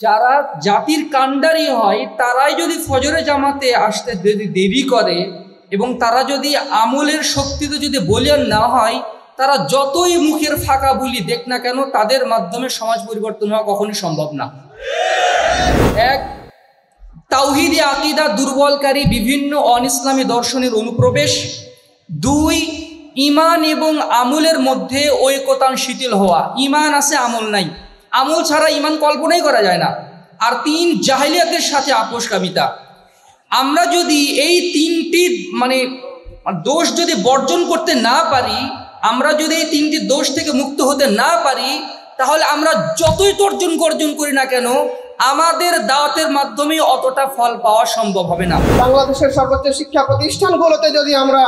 যারা জাতির কাণ্ডারি হয়, তারাই যদি ফজরে জামাতে আসতে যদি দেরি করে এবং তারা যদি আমলের শক্তিতে যদি বলিয়ান না হয়, তারা যতই মুখের ফাঁকা বলি দেখ না কেন, তাদের মাধ্যমে সমাজ পরিবর্তন হওয়া কখনই সম্ভব না। এক, তাওহিদি আকিদা দুর্বলকারী বিভিন্ন অন ইসলামী দর্শনের অনুপ্রবেশ। দুই ইমান এবং আমলের মধ্যে ঐকতান শিথিল হওয়া। ইমান আছে, আমল নাই। আমল ছাড়া ইমান কল্পনাই করা যায় না। আর তিন, জাহিলিয়াতের সাথে আপোষকামিতা আমরা যদি এই তিনটি মানে দোষ যদি বর্জন করতে না পারি, আমরা যদি এই তিনটি দোষ থেকে মুক্ত হতে না পারি, তাহলে আমরা যতই তর্জন গর্জন করি না কেন, আমাদের দাওয়াতের মাধ্যমে অতটা ফল পাওয়া সম্ভব হবে না। বাংলাদেশের সর্বোচ্চ শিক্ষা প্রতিষ্ঠানগুলোতে যদি আমরা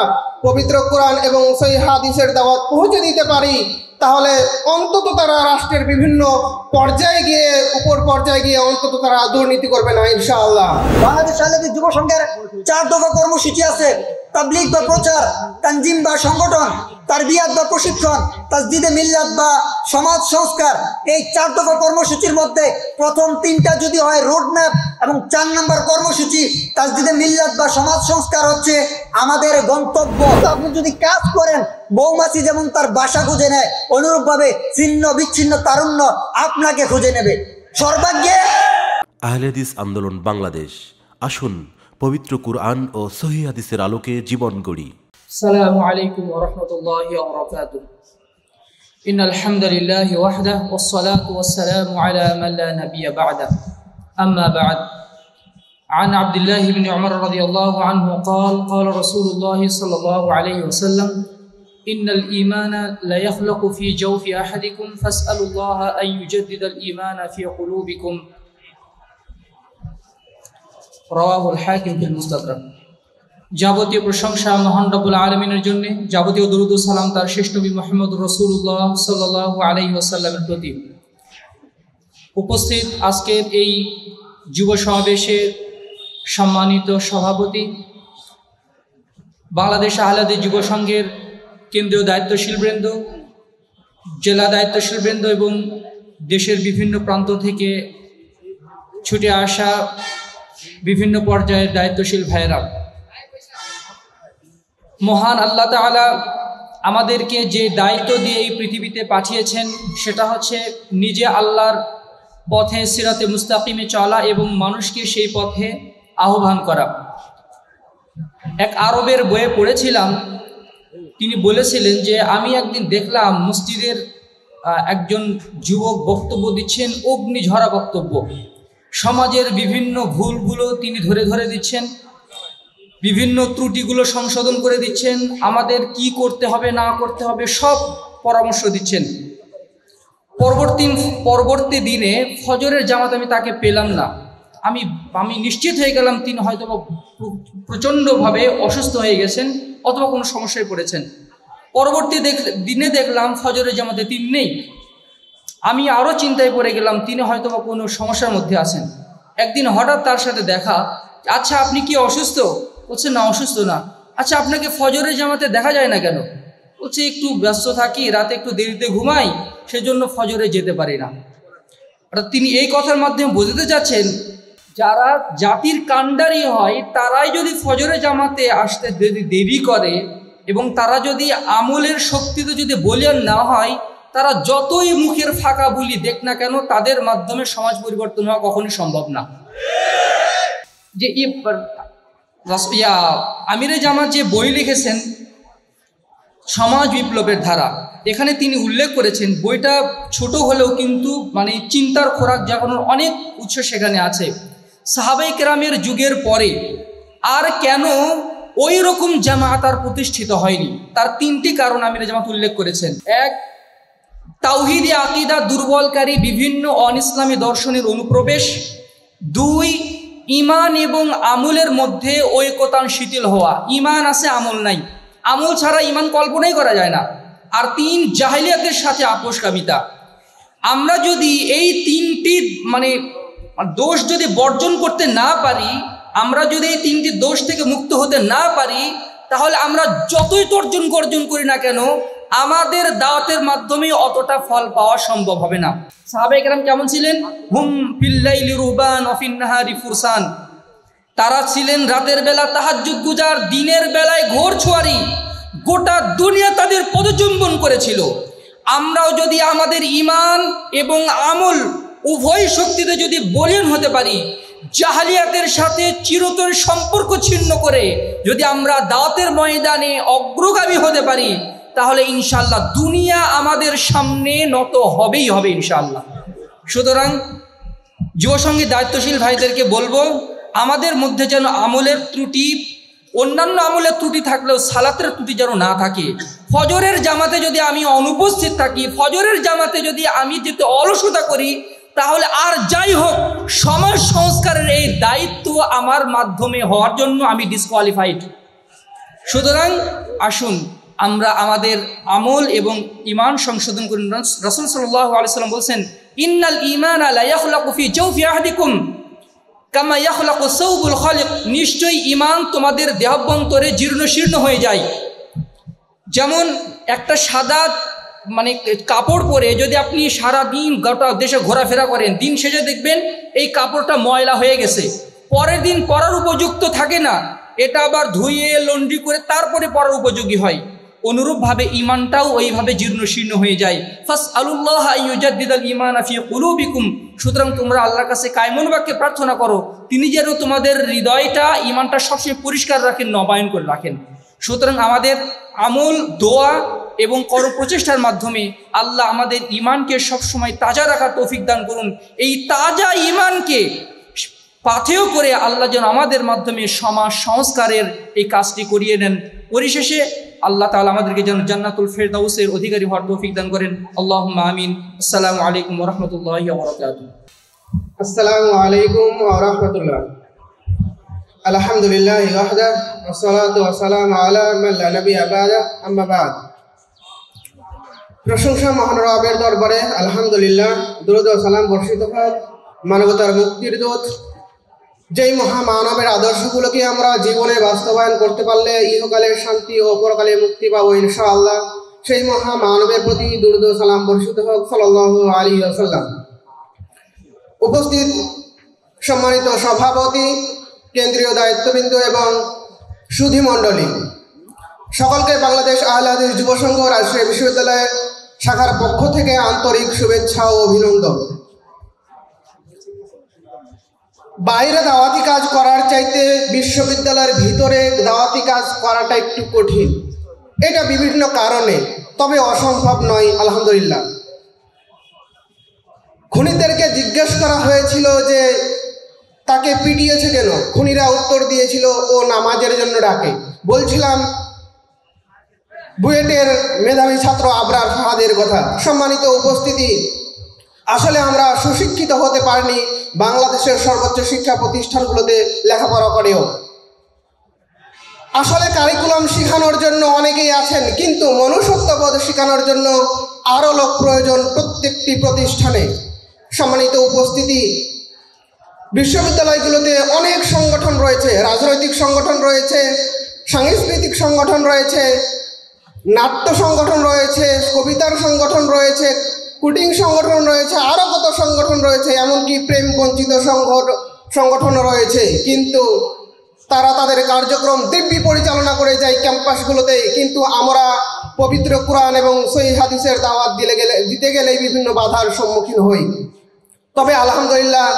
পবিত্র কোরআন এবং সেই হাদিসের দাওয়াত পৌঁছে দিতে পারি তাহলে অন্তত তারা রাষ্ট্রের বিভিন্ন পর্যায়ে গিয়ে, উপর পর্যায়ে গিয়ে অন্তত তারা দুর্নীতি করবে না, ইনশাআল্লাহ। বাংলাদেশ আহলেদিস যুব সংঘের চার দফা কর্মসূচি আছে? তাবলিগ বা প্রচার, তানজিম বা সংগঠন, তার তারবিয়াত বা প্রশিক্ষণ তাজদিদে মিল্লাত বা সমাজ সংস্কার, এই চার দফা কর্মসূচির মধ্যে প্রথম তিনটা যদি হয় রোড ম্যাপ এবং চার নম্বর কর্মসূচি তাজদিদে মিল্লাত বা সমাজ সংস্কার হচ্ছে আমাদের গন্তব্য। আপনি যদি কাজ করেন বৌমাছি যেমন তার বাসা খুঁজে নেয় অনুরূপ ভাবে ছিন্ন বিচ্ছিন্ন তারুণ্য আপনাকে খুঁজে নেবে। সর্বাগ্যে আহলেদিস আন্দোলন বাংলাদেশ। আসুন পবিত্র কুরআন ও সহি হাদিসের আলোকে জীবন গড়ি। সালামু আলাইকুম রহমতুল্লাহি ইন আলহামদুলিল্লাহি ওয়াহদা ওয়াসসালাতু والسلام على من لا نبي بعده أما بعد عن عبد الله بن عمر رضي الله عنه قال قال رسول الله صلى الله عليه وسلم إن الإيمان لا يخلق في جوف أحدكم فاسألوا الله أن يجدد الإيمان في قلوبكم رواه الحاكم في المستدرك যাবতীয় প্রশংসা মহান রব্বুল আলমিনের জন্য যাবতীয় দরুদ ও সালাম তার শ্রেষ্ঠ নবী মোহাম্মদ রসুল্লাহ সাল্লাহ আলহি আসাল্লামের প্রতি উপস্থিত আজকের এই যুব সমাবেশের সম্মানিত সভাপতি, বাংলাদেশ আহলাদি যুব সংঘের কেন্দ্রীয় দায়িত্বশীল বৃন্দ জেলা দায়িত্বশীল বৃন্দ এবং দেশের বিভিন্ন প্রান্ত থেকে ছুটে আসা বিভিন্ন পর্যায়ের দায়িত্বশীল ভাইয়েরা, মহান আল্লাহ তালা আমাদেরকে যে দায়িত্ব দিয়ে এই পৃথিবীতে পাঠিয়েছেন সেটা হচ্ছে নিজে আল্লাহর পথে সিরাতে মুস্তাকিমে চলা এবং মানুষকে সেই পথে আহ্বান করা। এক আরবের বইয়ে পড়েছিলাম, তিনি বলেছিলেন যে, আমি একদিন দেখলাম মসজিদের একজন যুবক বক্তব্য দিচ্ছেন অগ্নিঝরা বক্তব্য। সমাজের বিভিন্ন ভুলগুলো তিনি ধরে ধরে দিচ্ছেন, বিভিন্ন ত্রুটিগুলো সংশোধন করে দিচ্ছেন, আমাদের কি করতে হবে, না করতে হবে, সব পরামর্শ দিচ্ছেন। পরবর্তী পরবর্তী দিনে ফজরের জামাত আমি তাকে পেলাম না। আমি আমি নিশ্চিত হয়ে গেলাম তিনি হয়তো প্রচণ্ডভাবে অসুস্থ হয়ে গেছেন অথবা কোনো সমস্যায় পড়েছেন। পরবর্তী দেখ, দিনে দেখলাম ফজরের জামাতে তিনি নেই। আমি আরও চিন্তায় পড়ে গেলাম তিনি হয়তো বা কোনো সমস্যার মধ্যে আছেন। একদিন হঠাৎ তার সাথে দেখা আচ্ছা আপনি কি অসুস্থ? বলছে, না, অসুস্থ না। আচ্ছা আপনাকে ফজরের জামাতে দেখা যায় না কেন? বলছে, একটু ব্যস্ত থাকি, রাতে একটু দেরিতে ঘুমাই। সেজন্য ফজরে যেতে পারি না। অর্থাৎ তিনি এই কথার মাধ্যমে বোঝাতে যাচ্ছেন যারা জাতির কাণ্ডারি হয়, তারাই যদি ফজরে জামাতে আসতে যদি দেরি করে এবং তারা যদি আমলের শক্তিতে যদি বলিয়ান না হয়, তারা যতই মুখের ফাঁকা বলি দেখ না কেন, তাদের মাধ্যমে সমাজ পরিবর্তন হওয়া কখনই সম্ভব না। যে আমিরে জামাত যে বই লিখেছেন, সমাজ বিপ্লবের ধারা এখানে তিনি উল্লেখ করেছেন, বইটা ছোট হলেও কিন্তু মানে চিন্তার খোরাক জাগানোর অনেক উৎস সেখানে আছে। সাহাবাই কেরামের যুগের পরে আর কেন ওই রকম জামাত আর প্রতিষ্ঠিত হয়নি? তার তিনটি কারণ আমিরে জামাত উল্লেখ করেছেন। এক, তাওহিদি আকিদা দুর্বলকারী বিভিন্ন অন ইসলামী দর্শনের অনুপ্রবেশ। দুই ইমান এবং আমলের মধ্যে ঐকতান শিথিল হওয়া। ইমান আছে আমল নাই। আমল ছাড়া ইমান কল্পনাই করা যায় না। আর তিন জাহিলিয়াতের সাথে আপোষকামিতা আমরা যদি এই তিনটি মানে দোষ যদি বর্জন করতে না পারি, আমরা যদি এই তিনটি দোষ থেকে মুক্ত হতে না পারি, তাহলে আমরা যতই তর্জন গর্জন করি না কেন, আমাদের দাওয়াতের মাধ্যমে অতটা ফল পাওয়া সম্ভব হবে না। সাহাবাই কেরাম কেমন ছিলেন? হুম পিল্লাইলি রুবান অফিন্নাহারি ফুরসান। তারা ছিলেন রাতের বেলা তাহাজ্জুদ গুজার, দিনের বেলায় ঘোর ছোয়ারি। গোটা দুনিয়া তাদের পদচুম্বন করেছিল। আমরাও যদি আমাদের ইমান এবং আমল উভয় শক্তিতে যদি বলিয়ান হতে পারি, জাহালিয়াতের সাথে চিরতর সম্পর্ক ছিন্ন করে যদি আমরা দাওয়াতের ময়দানে অগ্রগামী হতে পারি, তাহলে ইনশাল্লাহ দুনিয়া আমাদের সামনে নত হবেই হবে ইনশাল্লাহ সুতরাং যুবসঙ্গী দায়িত্বশীল ভাইদেরকে বলব, আমাদের মধ্যে যেন আমলের ত্রুটি অন্যান্য আমলের ত্রুটি থাকলেও সালাতের ত্রুটি যেন না থাকে। ফজরের জামাতে যদি আমি অনুপস্থিত থাকি, ফজরের জামাতে যদি আমি যেতে অলসতা করি, তাহলে আর যাই হোক, সমাজ সংস্কারের এই দায়িত্ব আমার মাধ্যমে হওয়ার জন্য আমি ডিসকোয়ালিফাইড সুতরাং আসুন, আমরা আমাদের আমল এবং ইমান সংশোধন করি। রসুল সাল্লাহ আলিয়াল্লাম বলছেন, ইন্নাল ইমান জৌফি আহদিকুম। কামা ইয়াখলাকু সৌবুল খালিক, নিশ্চয়ই ইমান তোমাদের দেহাভ্যন্তরে জীর্ণ শীর্ণ হয়ে যায়। যেমন একটা সাদা মানে কাপড় পরে যদি আপনি সারা দিন গোটা দেশে ঘোরাফেরা করেন, দিন শেষে দেখবেন এই কাপড়টা ময়লা হয়ে গেছে। পরের দিন পরার উপযুক্ত থাকে না। এটা আবার ধুয়ে, লন্ড্রি করে তারপরে পরার উপযোগী হয়। অনুরূপভাবে ইমানটাও ওইভাবে জীর্ণ শীর্ণ হয়ে যায়। ফাস আলুল্লাহ ইউজাদ্দিদাল ইমান আফি কুলুবিকুম। সুতরাং তোমরা আল্লাহর কাছে কায়মন বাক্যে প্রার্থনা করো, তিনি যেন তোমাদের হৃদয়টা ইমানটা সবসময় পরিষ্কার রাখেন, নবায়ন করে রাখেন। সুতরাং আমাদের আমল, দোয়া এবং কর প্রচেষ্টার মাধ্যমে আল্লাহ আমাদের ইমানকে সবসময় তাজা রাখার তৌফিক দান করুন। এই তাজা ইমানকে পাথেয় করে আল্লাহ যেন আমাদের মাধ্যমে সমাজ সংস্কারের এই কাজটি করিয়ে নেন। পরিশেষে আল্লাহ তালা আমাদেরকে যেন জান্নাতুল ফেরদাউসের অধিকারী হওয়ার তৌফিক দান করেন। আল্লাহ আমিন। আসসালামু আলাইকুম রহমতুল্লাহ আসসালামু আলাইকুম আলহামদুলিল্লাহ প্রশংসা মহান রবের দরবারে আলহামদুলিল্লাহ। দুরুদ ও সালাম বর্ষিত মানবতার মুক্তির দূত যেই মহামানবের আদর্শগুলোকে আমরা জীবনে বাস্তবায়ন করতে পারলে ইহকালের শান্তি ও পরকালে মুক্তি পাবো ইনশাআল্লাহ। সেই মহামানবের প্রতি দুরুদ সালাম বর্ষিত হোক সাল্লাল্লাহু আলাইহি ওয়াসাল্লাম। উপস্থিত সম্মানিত সভাপতি, কেন্দ্রীয় দায়িত্ববৃন্দ এবং সুধী মণ্ডলী, সকলকে বাংলাদেশ আহলাদিস যুব সংঘ রাজশাহী বিশ্ববিদ্যালয় শাখার পক্ষ থেকে আন্তরিক শুভেচ্ছা ও অভিনন্দন। বাইরে দাওয়াতি কাজ করার চাইতে বিশ্ববিদ্যালয়ের ভিতরে দাওয়াতি কাজ করাটা একটু কঠিন। এটা বিভিন্ন কারণে, তবে অসম্ভব নয়, আলহামদুলিল্লাহ। খুনিদেরকে জিজ্ঞেস করা হয়েছিল যে, তাকে পিটিয়েছে কেন? খুনিরা উত্তর দিয়েছিল, ও নামাজের জন্য ডাকে। বলছিলাম, বুয়েটের মেধাবী ছাত্র আবরার ফাহাদের কথা। সম্মানিত উপস্থিতি আসলে আমরা সুশিক্ষিত হতে পারিনি বাংলাদেশের সর্বোচ্চ শিক্ষা প্রতিষ্ঠানগুলোতে লেখাপড়া করেও। আসলে কারিকুলাম শেখানোর জন্য অনেকেই আছেন, কিন্তু মনুষ্যত্ববোধ শেখানোর জন্য আরও লোক প্রয়োজন প্রত্যেকটি প্রতিষ্ঠানে। সম্মানিত উপস্থিতি, বিশ্ববিদ্যালয়গুলোতে অনেক সংগঠন রয়েছে, রাজনৈতিক সংগঠন রয়েছে, সাংস্কৃতিক সংগঠন রয়েছে, নাট্য সংগঠন রয়েছে, কবিতার সংগঠন রয়েছে কুটিং সংগঠন রয়েছে আরও কত সংগঠন রয়েছে, এমনকি প্রেম বঞ্চিত সংগঠন রয়েছে, কিন্তু তারা তাদের কার্যক্রম দিব্যি পরিচালনা করে যায় ক্যাম্পাসগুলোতে কিন্তু আমরা পবিত্র কোরআন এবং সই হাদিসের দাওয়াত দিলে গেলে, দিতে গেলে বিভিন্ন বাধার সম্মুখীন হই। তবে আলহামদুলিল্লাহ,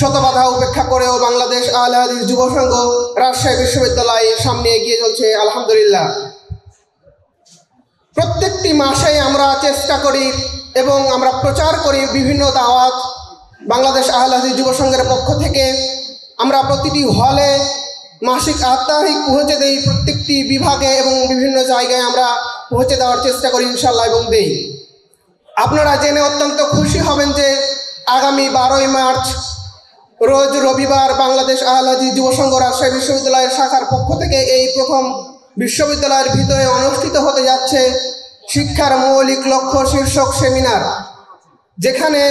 শত বাধা উপেক্ষা করেও বাংলাদেশ আল হাদিস যুব সংঘ রাজশাহী বিশ্ববিদ্যালয় সামনে এগিয়ে চলছে, আলহামদুলিল্লাহ। প্রত্যেকটি মাসে আমরা চেষ্টা করি এবং আমরা প্রচার করি বিভিন্ন দাওয়াত বাংলাদেশ আহলাদি যুব সংঘের পক্ষ থেকে। আমরা প্রতিটি হলে মাসিক আত্মাহিক পৌঁছে দেই প্রত্যেকটি বিভাগে এবং বিভিন্ন জায়গায় আমরা পৌঁছে দেওয়ার চেষ্টা করি ইনশাল্লাহ এবং দেই। আপনারা জেনে অত্যন্ত খুশি হবেন যে আগামী বারোই মার্চ, রোজ রবিবার বাংলাদেশ আহলাদি যুব সংঘ রাজশাহী বিশ্ববিদ্যালয়ের শাখার পক্ষ থেকে এই প্রথম বিশ্ববিদ্যালয়ের ভিতরে অনুষ্ঠিত হতে যাচ্ছে। শিক্ষার মৌলিক লক্ষ্য শীর্ষক সেমিনার, যেখানে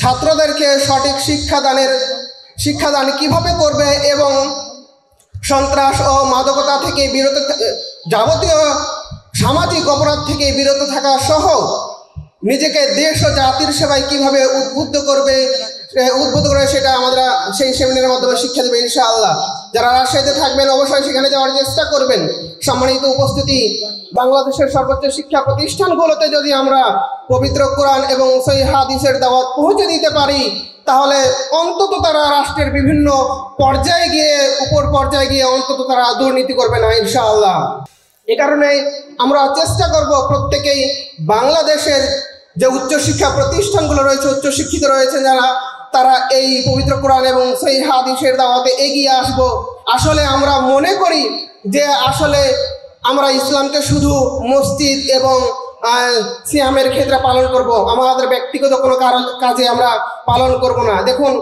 ছাত্রদেরকে সঠিক শিক্ষাদানের, শিক্ষাদান কীভাবে করবে এবং সন্ত্রাস ও মাদকতা থেকে বিরত যাবতীয় সামাজিক অপরাধ থেকে বিরত থাকা সহ নিজেকে দেশ ও জাতির সেবায় কীভাবে উদ্বুদ্ধ করবে উদ্বুদ্ধ করে সেটা আমরা সেই সেমিনারের মাধ্যমে শিক্ষা দেবে ইনশাআল্লাহ। যারা রাজশাহীতে থাকবেন, অবশ্যই সেখানে যাওয়ার চেষ্টা করবেন। সম্মানিত উপস্থিতি, বাংলাদেশের সর্বোচ্চ শিক্ষা প্রতিষ্ঠানগুলোতে যদি আমরা পবিত্র কোরআন এবং সেই হাদিসের দাওয়াত পৌঁছে দিতে পারি, তাহলে অন্তত তারা রাষ্ট্রের বিভিন্ন পর্যায়ে গিয়ে, উপর পর্যায়ে গিয়ে অন্তত তারা দুর্নীতি করবে না, ইনশাআল্লাহ। এ কারণে আমরা চেষ্টা করব প্রত্যেকেই বাংলাদেশের যে উচ্চশিক্ষা প্রতিষ্ঠানগুলো রয়েছে উচ্চশিক্ষিত রয়েছে যারা, তারা এই পবিত্র কোরআন এবং সেই হাদিসের দাওয়াতে এগিয়ে আসব। আসলে আমরা করি যে আসলে আমরা ইসলামকে শুধু মসজিদ এবং সিয়ামের ক্ষেত্রে পালন করব। আমাদের ব্যক্তিগত কোনো কারণ, কাজে আমরা পালন করব না। দেখুন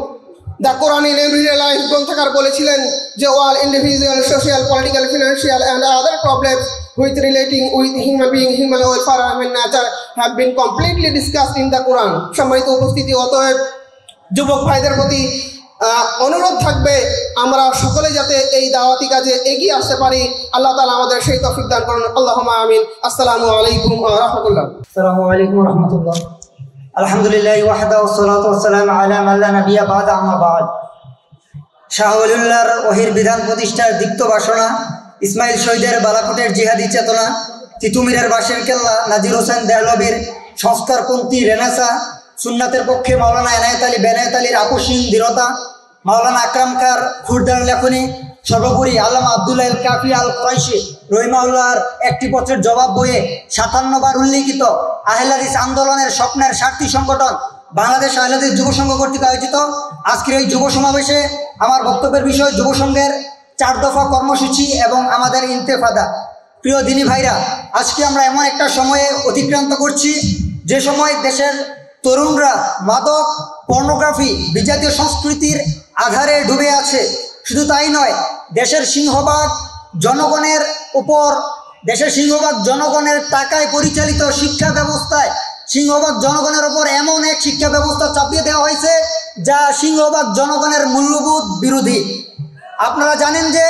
দ্য কোরআন ইন লাইফ গ্রন্থকার বলেছিলেন যে all individual, social, political, financial and other problems with relating with human being human welfare and nature have been completely discussed in the Quran সম্মানিত উপস্থিতি, অতএব যুবক ভাইদের প্রতি অনুরোধ থাকবে, আমরা সকলে যাতে এই দাওয়াতি কাজে এগিয়ে আসতে পারি। আল্লাহ তালা আমাদের সেই তফিক দান করুন। আল্লাহ আমিন। আসসালামু আলাইকুম রহমতুল্লাহ। আসসালামু আলাইকুম রহমতুল্লাহ। আলহামদুলিল্লাহ ওয়াহদা ওসলাত ওসালাম আলা মাল্লা নবিয়া বাদ আমা বাদ। ওহির বিধান প্রতিষ্ঠার দিক্ত বাসনা, ইসমাইল শহীদের বালাকোটের জিহাদি চেতনা, তিতুমিরের বাসের কেল্লা, নাজির হোসেন দেহলবির সংস্কারপন্থী রেনাসা, সুন্নাতের পক্ষে মাওলানা এনায়েত আলী, বেনায়েত আলীর আপসীন দৃঢ়তা মাওলানা আকরাম খার খুরদার লেখনী, সর্বোপরি আল্লামা আবদুল্লাহ কাফি আল কয়সি রহিমাউল্লাহর একটি পত্রের জবাব বইয়ে সাতান্নবার উল্লিখিত আহলাদিস আন্দোলনের স্বপ্নের স্বার্থী সংগঠন বাংলাদেশ আহলাদিস যুব সংঘ কর্তৃক আয়োজিত। আজকের এই যুব সমাবেশে আমার বক্তব্যের বিষয় যুব সংঘের চার দফা কর্মসূচি এবং আমাদের ইন্তেফাদা। প্রিয় দিনী ভাইরা, আজকে আমরা এমন একটা সময়ে অতিক্রান্ত করছি, যে সময় দেশের তরুণরা মাদক পর্নোগ্রাফি বিজাতীয় সংস্কৃতির আধারে ডুবে আছে। শুধু তাই নয়, দেশের সিংহভাগ জনগণের উপর, দেশের সিংহভাগ জনগণের টাকায় পরিচালিত শিক্ষা ব্যবস্থায় সিংহভাগ জনগণের ওপর এমন এক শিক্ষা ব্যবস্থা চাপিয়ে দেওয়া হয়েছে, যা সিংহভাগ জনগণের মূল্যবোধ বিরোধী। আপনারা জানেন যে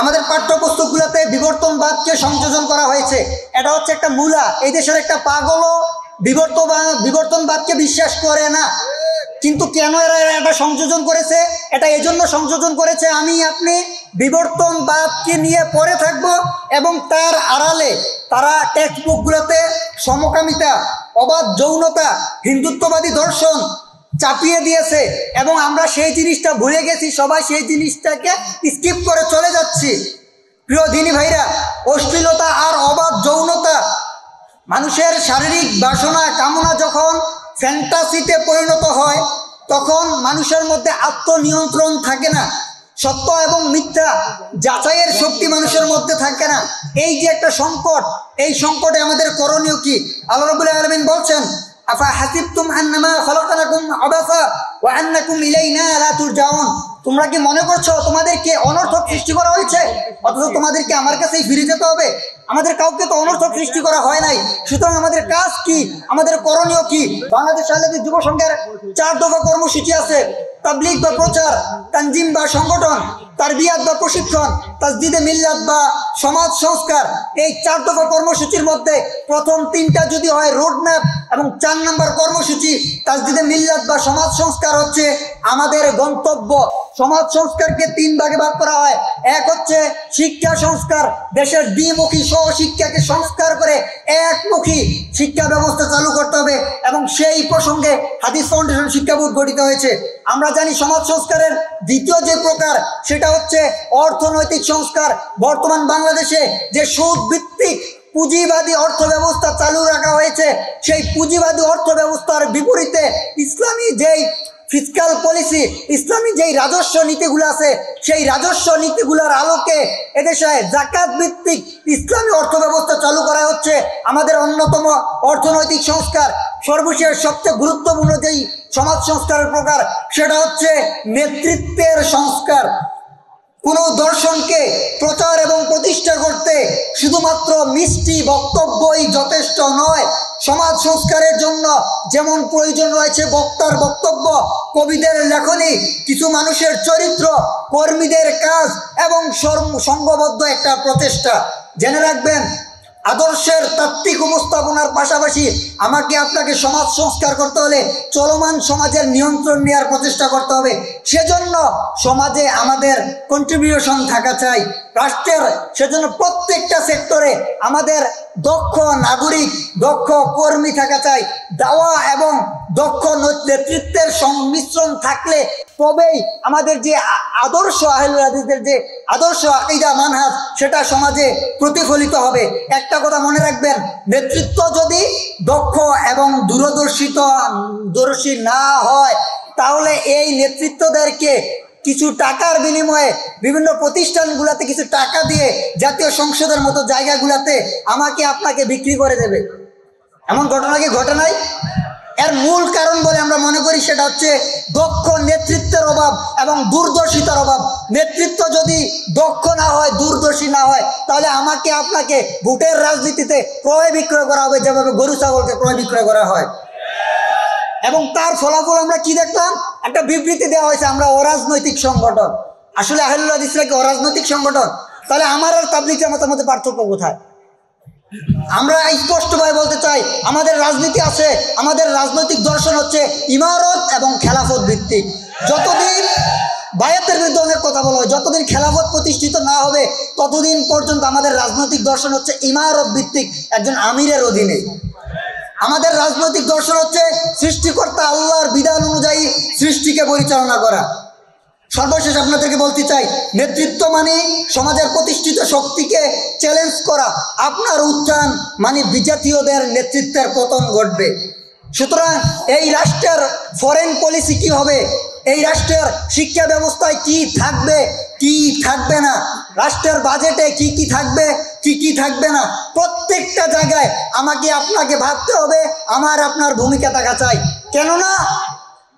আমাদের পাঠ্যপুস্তকগুলোতে বিবর্তনবাদকে সংযোজন করা হয়েছে। এটা হচ্ছে একটা মূলা, এই দেশের একটা পাগলও বিবর্তন বিবর্তনবাদকে বিশ্বাস করে না। কিন্তু কেন এরা এটা সংযোজন করেছে? এটা এজন্য সংযোজন করেছে আমি, আপনি বিবর্তনবাদকে নিয়ে পড়ে থাকব এবং তার আড়ালে তারা টেক্সট বুকগুলোতে সমকামিতা, অবাধ যৌনতা, হিন্দুত্ববাদী দর্শন চাপিয়ে দিয়েছে এবং আমরা সেই জিনিসটা ভুলে গেছি, সবাই সেই জিনিসটাকে স্কিপ করে চলে যাচ্ছি। প্রিয় দিনী ভাইরা, অশ্লীলতা আর অবাধ যৌনতা মানুষের শারীরিক বাসনা, কামনা যখন ফ্যান্টাসিতে পরিণত হয়, তখন মানুষের মধ্যে আত্মনিয়ন্ত্রণ থাকে না। সত্য এবং মিথ্যা যাচাইয়ের শক্তি মানুষের মধ্যে থাকে না। এই যে একটা সংকট, এই সংকটে আমাদের করণীয় কি? আল্লাহ রবুল্লাহ আলমিন বলছেন, আফা হাসিবতুম আন্নামা খলাকানাকুম আবাসা ওয়া আন্নাকুম ইলাইনা লা তুরজাউন। তোমরা কি মনে করছ তোমাদেরকে অনর্থক সৃষ্টি করা হয়েছে? অথচ তোমাদেরকে আমার কাছেই ফিরে যেতে হবে। আমাদের কাউকে তো অনর্থক সৃষ্টি করা হয় নাই। সুতরাং আমাদের কাজ কি? আমাদের করণীয় কি? বাংলাদেশ আহলাদি যুব সংঘের চার দফা কর্মসূচি আছে। তাবলিগ বা প্রচার, তানজিম বা সংগঠন তারবিয়াত বা প্রশিক্ষণ তাজদিদে মিল্লাত বা সমাজ সংস্কার, এই চার দফা কর্মসূচির মধ্যে প্রথম তিনটা যদি হয় রোড ম্যাপ এবং চার নম্বর কর্মসূচি তাজদিদে মিল্লাত বা সমাজ সংস্কার হচ্ছে আমাদের গন্তব্য। সমাজ সংস্কারকে তিন ভাগে ভাগ করা হয়। এক হচ্ছে শিক্ষা সংস্কার, দেশের দ্বিমুখী সহ শিক্ষাকে সংস্কার করে একমুখী শিক্ষা ব্যবস্থা চালু করতে হবে এবং সেই প্রসঙ্গে হাদিস ফাউন্ডেশন শিক্ষা বোর্ড গঠিত হয়েছে। আমরা জানি সমাজ সংস্কারের দ্বিতীয় যে প্রকার, সেটা হচ্ছে অর্থনৈতিক সংস্কার। বর্তমান বাংলাদেশে যে সুদ ভিত্তিক পুঁজিবাদী অর্থ ব্যবস্থা চালু রাখা হয়েছে, সেই পুঁজিবাদী অর্থ ব্যবস্থার বিপরীতে ইসলামী যেই ফিসকাল পলিসি ইসলামী যেই রাজস্ব নীতিগুলো আছে, সেই রাজস্ব নীতিগুলোর আলোকে এদেশে জাকাত ভিত্তিক ইসলামী অর্থ ব্যবস্থা চালু করা হচ্ছে। আমাদের অন্যতম অর্থনৈতিক সংস্কার সর্বশেষ সবচেয়ে গুরুত্বপূর্ণ যেই সমাজ সংস্কারের প্রকার, সেটা হচ্ছে নেতৃত্বের সংস্কার। কোনো দর্শনকে প্রচার এবং প্রতিষ্ঠা করতে শুধুমাত্র মিষ্টি বক্তব্যই যথেষ্ট নয়। সমাজ সংস্কারের জন্য যেমন প্রয়োজন রয়েছে বক্তার বক্তব্য, কবিদের লেখনী, কিছু মানুষের চরিত্র, কর্মীদের কাজ এবং সংঘবদ্ধ একটা প্রচেষ্টা। জেনে রাখবেন আদর্শের তাত্ত্বিক উপস্থাপনার পাশাপাশি আমাকে আপনাকে সমাজ সংস্কার করতে হলে চলমান সমাজের নিয়ন্ত্রণ নেওয়ার প্রচেষ্টা করতে হবে। সেজন্য সমাজে আমাদের কন্ট্রিবিউশন থাকা চাই। রাষ্ট্রের সেজন্য প্রত্যেকটা সেক্টরে আমাদের দক্ষ নাগরিক, দক্ষ কর্মী থাকা চাই। দাওয়া এবং দক্ষ নেতৃত্বের সংমিশ্রণ থাকলে তবেই আমাদের যে আদর্শ আহলুল যে আদর্শ আকিদা মানহাজ, সেটা সমাজে প্রতিফলিত হবে। একটা কথা মনে রাখবেন, নেতৃত্ব যদি দক্ষ এবং দূরদর্শিত, দর্শী না হয়, তাহলে এই নেতৃত্বদেরকে কিছু টাকার বিনিময়ে বিভিন্ন প্রতিষ্ঠানগুলোতে কিছু টাকা দিয়ে জাতীয় সংসদের মতো জায়গাগুলোতে আমাকে আপনাকে বিক্রি করে দেবে। এমন ঘটনা কি ঘটে নাই? এর মূল কারণ বলে আমরা মনে করি সেটা হচ্ছে দক্ষ নেতৃত্বের অভাব এবং দূরদর্শিতার অভাব। নেতৃত্ব যদি দক্ষ না হয়, দূরদর্শী না হয়, তাহলে আমাকে আপনাকে ভোটের রাজনীতিতে ক্রয় বিক্রয় করা হবে যেভাবে গরু ছাগলকে ক্রয় বিক্রয় করা হয়। এবং তার ফলাফল আমরা কি দেখলাম? একটা বিবৃতি দেওয়া হয়েছে, আমরা অরাজনৈতিক সংগঠন। আসলে আহলুল্লাহ ইসলাম কি অরাজনৈতিক সংগঠন? তাহলে আমার আর তাবলিক জামাতের মধ্যে পার্থক্য কোথায়? আমরা স্পষ্টভাবে বলতে চাই, আমাদের রাজনীতি আছে, আমাদের রাজনৈতিক দর্শন হচ্ছে ইমারত এবং খেলাফত ভিত্তিক। যতদিন বায়াতের বিরুদ্ধে অনেক কথা বলা হয়, যতদিন খেলাফত প্রতিষ্ঠিত না হবে, ততদিন পর্যন্ত আমাদের রাজনৈতিক দর্শন হচ্ছে ইমারত ভিত্তিক একজন আমিরের অধীনে। আমাদের রাজনৈতিক দর্শন হচ্ছে সৃষ্টিকর্তা আল্লাহর বিধান অনুযায়ী সৃষ্টিকে পরিচালনা করা। সর্বশেষ আপনাদেরকে বলতে চাই, নেতৃত্ব মানে সমাজের প্রতিষ্ঠিত শক্তিকে চ্যালেঞ্জ করা। আপনার উত্থান মানে বিজাতীয়দের নেতৃত্বের পতন ঘটবে। সুতরাং এই রাষ্ট্রের ফরেন পলিসি কি হবে? এই রাষ্ট্রের শিক্ষা ব্যবস্থায় কি থাকবে? কি থাকবে না? রাষ্ট্রের বাজেটে কি কি থাকবে? কি কি থাকবে না? প্রত্যেকটা জায়গায় আমাকে আপনাকে ভাবতে হবে, আমার আপনার ভূমিকা থাকা চাই। কেননা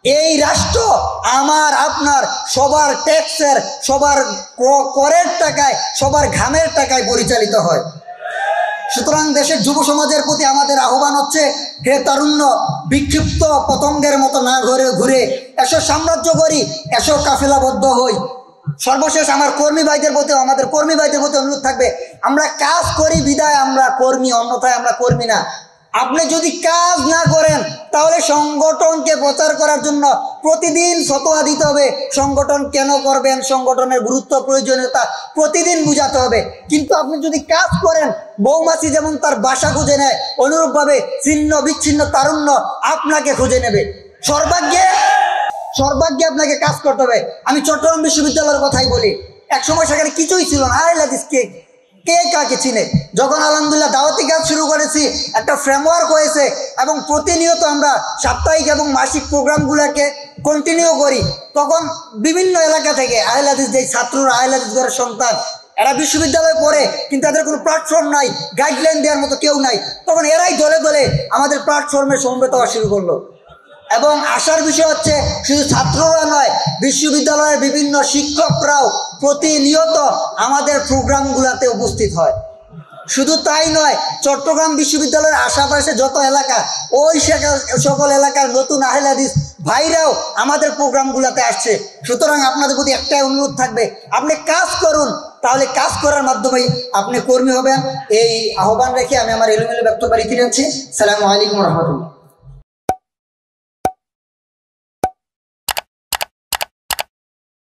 এই রাষ্ট্র আমার, আপনার, সবার ট্যাক্সের, সবার করের টাকায়, সবার ঘামের টাকায় পরিচালিত হয়। সুতরাং দেশের যুব সমাজের প্রতি আমাদের আহ্বান হচ্ছে, হে তারুণ্য, বিক্ষিপ্ত পতঙ্গের মতো না ঘুরে ঘুরে, এসো সাম্রাজ্য করি এসো কাফেলাবদ্ধ হই। সর্বশেষ আমার কর্মী ভাইদের প্রতি আমাদের কর্মী ভাইদের প্রতি অনুরোধ থাকবে, আমরা কাজ করি, বিদায় আমরা কর্মী, অন্যথায় আমরা কর্মী না। আপনি যদি কাজ না করেন, তাহলে সংগঠনকে প্রচার করার জন্য প্রতিদিন ফতোয়া দিতে হবে। সংগঠন কেন করবেন? সংগঠনের গুরুত্ব, প্রয়োজনীয়তা প্রতিদিন বুঝাতে হবে। কিন্তু আপনি যদি কাজ করেন মৌমাছি যেমন তার বাসা খুঁজে নেয়, অনুরূপভাবে ছিন্ন, বিচ্ছিন্ন, তারুণ্য আপনাকে খুঁজে নেবে। সর্বাগ্যে সর্বাগ্যে আপনাকে কাজ করতে হবে। আমি চট্টগ্রাম বিশ্ববিদ্যালয়ের কথাই বলি। এক সময় সেখানে কিছুই ছিল না। আরে লাদিস কে কে কাকে চিনে? যখন আলহামদুলিল্লাহ দাওয়াতি কাজ শুরু করেছি, একটা ফ্রেমওয়ার্ক হয়েছে এবং প্রতিনিয়ত আমরা সাপ্তাহিক এবং মাসিক প্রোগ্রামগুলোকে কন্টিনিউ করি। তখন বিভিন্ন এলাকা থেকে আহলাদিস যে ছাত্ররা আহলাদিস ঘরের সন্তান, এরা বিশ্ববিদ্যালয়ে পড়ে, কিন্তু তাদের কোনো প্ল্যাটফর্ম নাই গাইডলাইন দেওয়ার মতো কেউ নাই। তখন এরাই দলে দলে আমাদের প্ল্যাটফর্মে সমবেত হওয়া শুরু করল। এবং আসার বিষয় হচ্ছে, শুধু ছাত্ররা নয়, বিশ্ববিদ্যালয়ের বিভিন্ন শিক্ষকরাও প্রতিনিয়ত আমাদের প্রোগ্রামগুলোতে উপস্থিত হয়। শুধু তাই নয়, চট্টগ্রাম বিশ্ববিদ্যালয়ের আশেপাশে যত এলাকা, ওই সকল এলাকার নতুন আহলাদিস ভাইরাও আমাদের প্রোগ্রামগুলোতে আসছে। সুতরাং আপনাদের প্রতি একটাই অনুরোধ থাকবে, আপনি কাজ করুন, তাহলে কাজ করার মাধ্যমেই আপনি কর্মী হবেন। এই আহ্বান রেখে আমি আমার এলোমেলো বাড়ি ফিরে আছি সালামু আলাইকুম রহমতুল্লাহ।